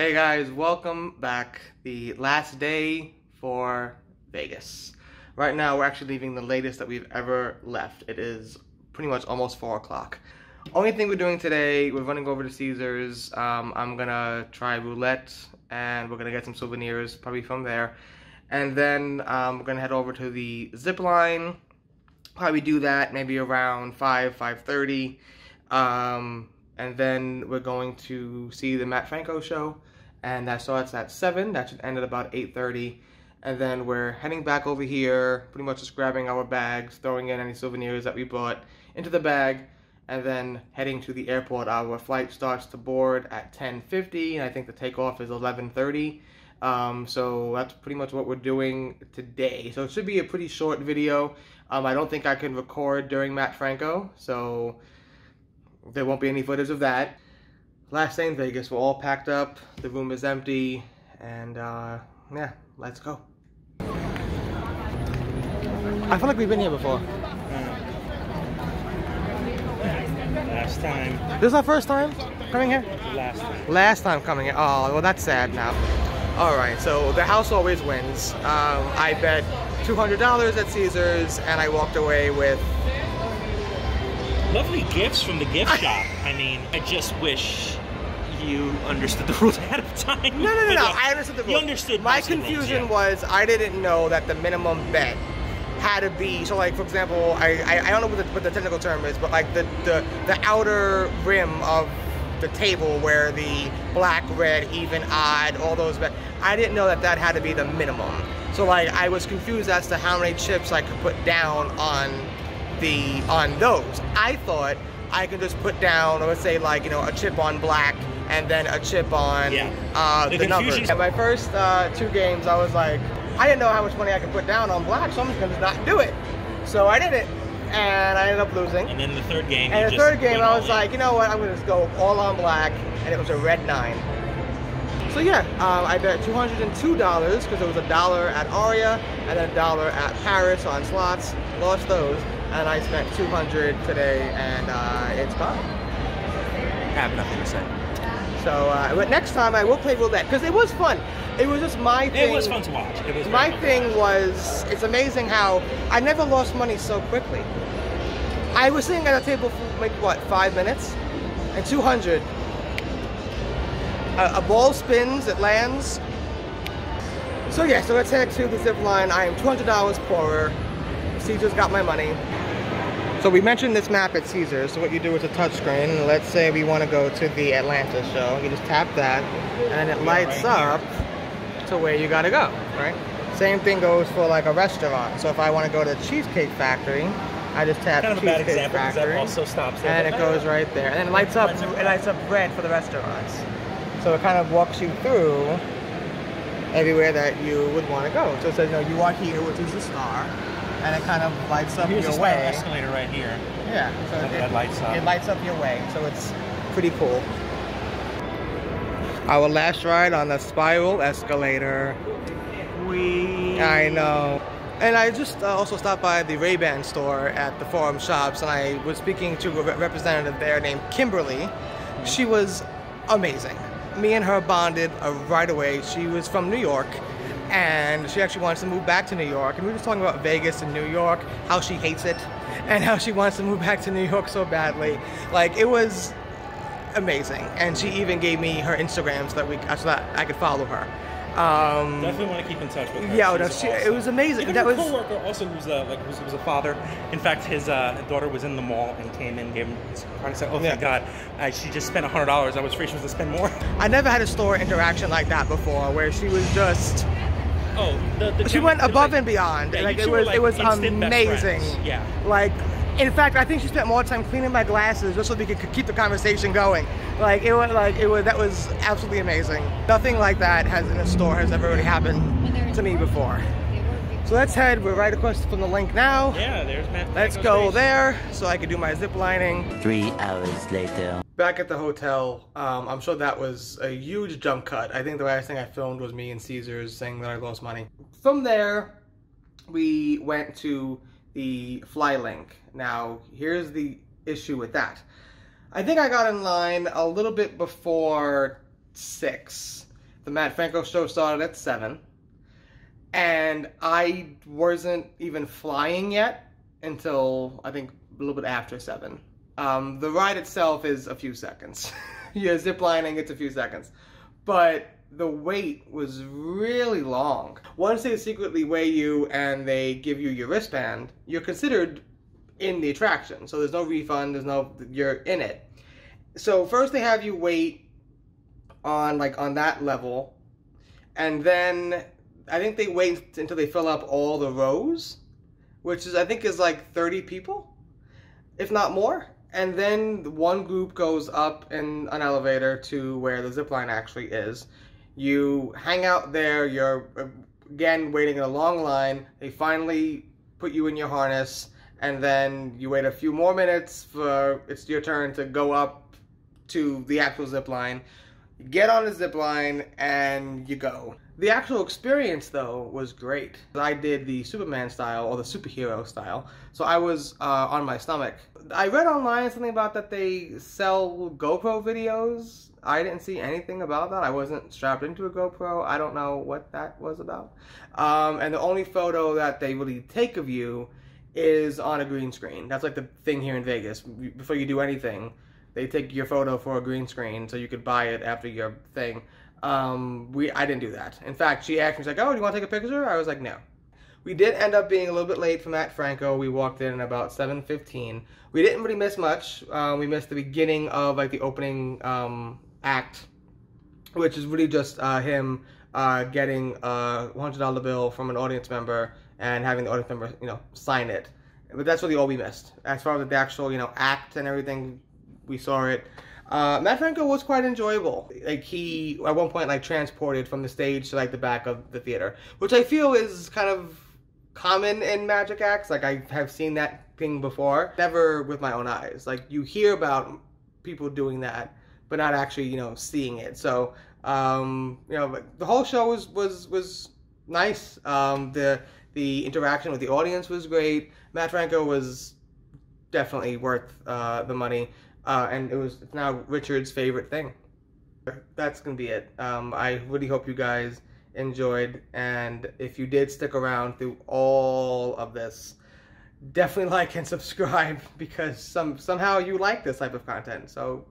Hey guys, welcome back. The last day for Vegas. Right now, we're actually leaving the latest that we've ever left. It is pretty much almost 4 o'clock. Only thing we're doing today, we're running over to Caesars. Um, I'm gonna try roulette and we're gonna get some souvenirs probably from there. And then um, we're gonna head over to the zip line. Probably do that maybe around 5, 5.30. Um, and then we're going to see the Mat Franco show. And that starts at 7. That should end at about 8.30 and then we're heading back over here, pretty much just grabbing our bags, throwing in any souvenirs that we bought into the bag, and then heading to the airport. Our flight starts to board at 10.50, and I think the takeoff is 11.30. Um, so that's pretty much what we're doing today. So it should be a pretty short video. Um, I don't think I can record during Mat Franco, so there won't be any footage of that. Last day in Vegas, we're all packed up, the room is empty, and uh, yeah, let's go. I feel like we've been here before. Last time. This is our first time coming here? Last time. Last time coming here. Oh, well, that's sad now. All right, so the house always wins. Um, I bet $200 at Caesars, and I walked away with. Lovely gifts from the gift shop. I mean, I just wish you understood the rules ahead of time. No, no, no, no. I understood the rules. You understood. My most of rules, confusion yeah. was I didn't know that the minimum bet had to be so like for example I, I, I don't know what the, what the technical term is but like the, the the outer rim of the table where the black red even odd all those but I didn't know that that had to be the minimum so like I was confused as to how many chips I could put down on the on those I thought I could just put down let's say like you know a chip on black and then a chip on Yeah. uh, The the, at my first uh, two games I was like I didn't know how much money I could put down on black, so I'm just gonna just not do it. So I did it, and I ended up losing. And then the third game. And the third game, I was in. like, you know what, I'm gonna just go all on black, and it was a red nine. So yeah, um, I bet $202 because it was a dollar at Aria and then a dollar at Paris on slots. Lost those, and I spent 200 today, and uh, it's gone. have nothing to say. So, uh, but next time I will play roulette because it was fun. It was just my thing. It was fun to watch. It was My thing was, it's amazing how I never lost money so quickly. I was sitting at a table for like what five minutes, and 200. A, a ball spins, it lands. So yeah, so let's head to the zip line. I am $200 poorer. Caesar's got my money. So we mentioned this map at Caesars. So what you do is a touchscreen. Let's say we want to go to the Atlanta show. You just tap that, and it lights up to where you gotta go, right? Same thing goes for like a restaurant. So if I want to go to the Cheesecake Factory, I just tap Kind of a bad Cheesecake example Factory, also stops there. and it goes right there. And then it lights up. It lights up red for the restaurants. So it kind of walks you through everywhere that you would want to go. So it says, no, you are here, which is the star, and it kind of lights up Here's your a way. escalator right here. Yeah, so That- it, that lights up. It lights up your way, so it's pretty cool. Our last ride on the spiral escalator. We. I know. And I just uh, also stopped by the Ray-Ban store at the Forum Shops, and I was speaking to a re- representative there named Kimberly. She was amazing. Me and her bonded uh, right away. She was from New York, and she actually wants to move back to New York. And we were just talking about Vegas and New York, how she hates it, and how she wants to move back to New York so badly. Like it was amazing. And she even gave me her Instagram so that we so that I could follow her. Um, Definitely want to keep in touch with her. yeah, no, she- it was amazing. Even That her was- coworker also was uh, like was, was a father. In fact, his uh, daughter was in the mall and came in, gave him his card and said, "Oh Yeah. thank God, uh, she just spent hundred dollars. I was afraid she was to spend more." I never had a store interaction like that before, where she was just Oh, the, the she went above like- and beyond. Yeah, like it two were, was like, it was instant best amazing. Yeah. Like, in fact, I think she spent more time cleaning my glasses just so we could keep the conversation going. Like it was like it was that was absolutely amazing. Nothing like that has in a store has ever really happened to me before. So let's head. We're right across from the Linq now. Yeah, there's Mat. Let's go face. there so I can do my zip lining. Three hours later. Back at the hotel, um, I'm sure that was a huge jump cut. I think the last thing I filmed was me and Caesars saying that I lost money. From there, we went to the FlyLinq. Now, here's the issue with that. I think I got in line a little bit before six. the Mat Franco show started at 7. And I wasn't even flying yet until I think a little bit after 7. Um, the ride itself is a few seconds. yeah, zip lining, it's a few seconds. But the wait was really long. Once they secretly weigh you and they give you your wristband, you're considered in the attraction. So there's no refund, there's no, you're in it. So first they have you wait on like on that level and then I think they wait until they fill up all the rows, which is I think is like 30 people, if not more. And then one group goes up in an elevator to where the zip line actually is. You hang out there. You're again waiting in a long line. They finally put you in your harness, and then you wait a few more minutes for it's your turn to go up to the actual zip line. Get on the zip line and you go. The actual experience, though, was great. I did the Superman style or the superhero style, so I was uh, on my stomach. I read online something about that they sell GoPro videos. I didn't see anything about that. I wasn't strapped into a GoPro. I don't know what that was about. Um, and the only photo that they really take of you is on a green screen. That's like the thing here in Vegas. Before you do anything, they take your photo for a green screen so you could buy it after your thing. Um, we I didn't do that. In fact, she asked me, she's like, "Oh, do you want to take a picture?" I was like, "No." We did end up being a little bit late for Mat Franco. We walked in about 7:15. We didn't really miss much. Um, we missed the beginning of like the opening um, act, which is really just uh, him uh, getting a $100 bill from an audience member and having the audience member, you know, sign it. But that's really all we missed. As far as the actual, you know, act and everything, we saw it. Uh, Mat Franco was quite enjoyable. Like he, at one point, like transported from the stage to like the back of the theater, which I feel is kind of common in magic acts. Like I have seen that thing before, never with my own eyes. Like you hear about people doing that, but not actually, you know, seeing it. So, um, you know, the whole show was was was nice. Um, the the interaction with the audience was great. Mat Franco was definitely worth uh, the money uh, and it was it's now Richard's favorite thing. That's gonna be it. Um, I really hope you guys enjoyed, and if you did stick around through all of this, definitely like and subscribe because some somehow you like this type of content. So,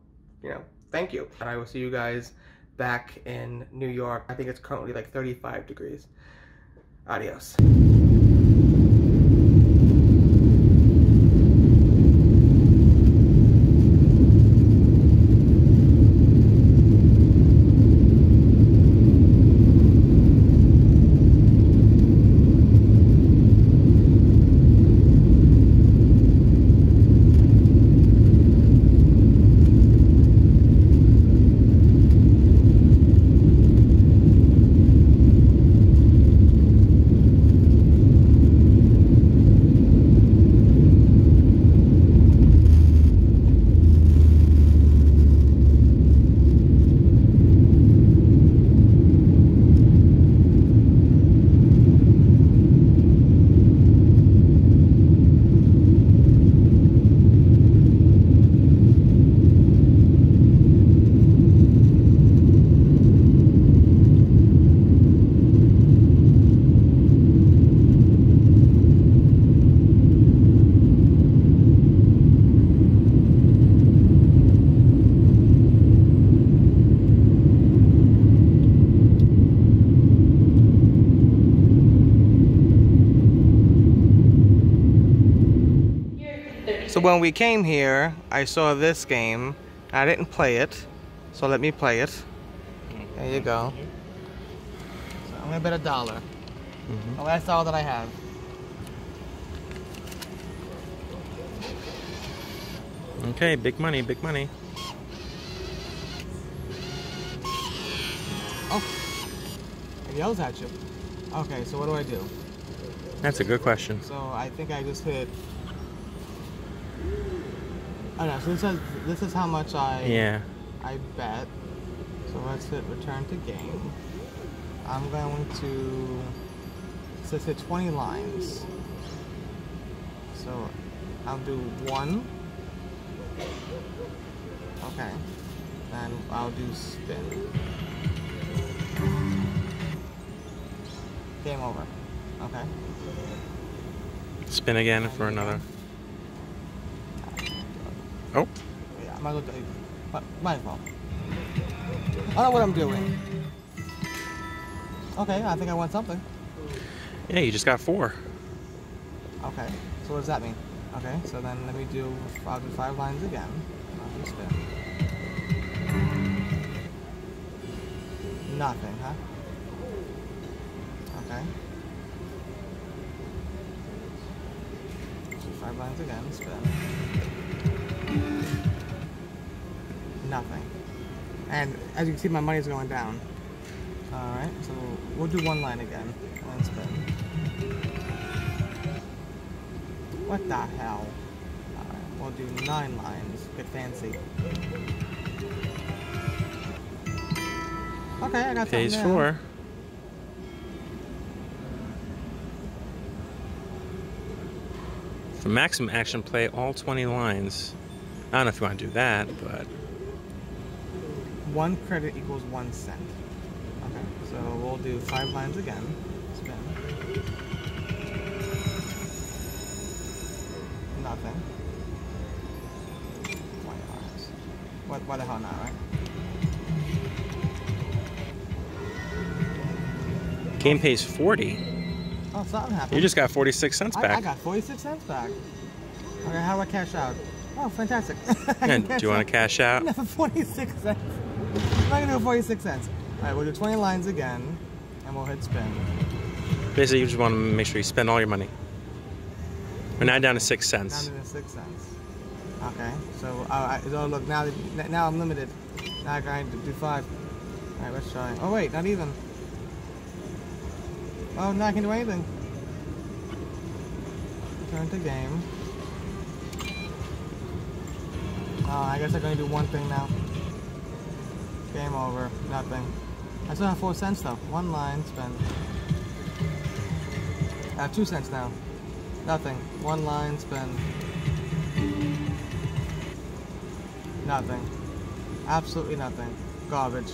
you know, thank you. And I will see you guys back in New York. I think it's currently like 35 degrees. Adios. So when we came here, I saw this game. I didn't play it, so let me play it. There you go. So I'm gonna bet a dollar. Mm -hmm. The last dollar that I have. Okay, big money, big money. Oh, it yells at you. Okay, so what do I do? That's a good question. So I think I just hit Oh no, so this is this is how much I yeah I bet. So let's hit return to game. I'm going to let's hit 20 lines. So I'll do one. Okay. Then I'll do spin. Game over. Okay. Spin again for another. Oh, Yeah, I might as well. do- But might as well. I don't know what I'm doing. Okay, I think I want something. yeah, you just got four. Okay, so what does that mean? Okay, so then let me do five do five lines again. I'll spin. Nothing, huh? Okay. Five lines again, spin. Nothing. And as you can see, my money's going down. Alright, so we'll do one line again. One spin. What the hell? Alright, we'll do nine lines. Get fancy. Okay, I got there. four. For maximum action, play all 20 lines. I don't know if you want to do that, but One credit equals one cent. Okay, so we'll do five lines again. Spin. Nothing. Twenty lines. What? Why the hell not, right? game pays 40. Oh, something happened. You just got 46 cents I, back. I got 46 cents back. Okay, how do I cash out? Oh, fantastic. And do you want to cash out? No, 46 cents. I'm not gonna do 46 cents. Alright, we'll do 20 lines again, and we'll hit spin. Basically, you just want to make sure you spend all your money. We're now down to six cents. Down to 6 cents. Okay, so, uh, I, so look, now now I'm limited. Now I to do 5. Alright, let's try. Oh, wait, not even. Oh, now I can do anything. Turn to game. I guess I'm gonna do one thing now. Game over. Nothing. I still have four cents though. One line spend. I have two cents now. Nothing. One line spend. Nothing. Absolutely nothing. Garbage.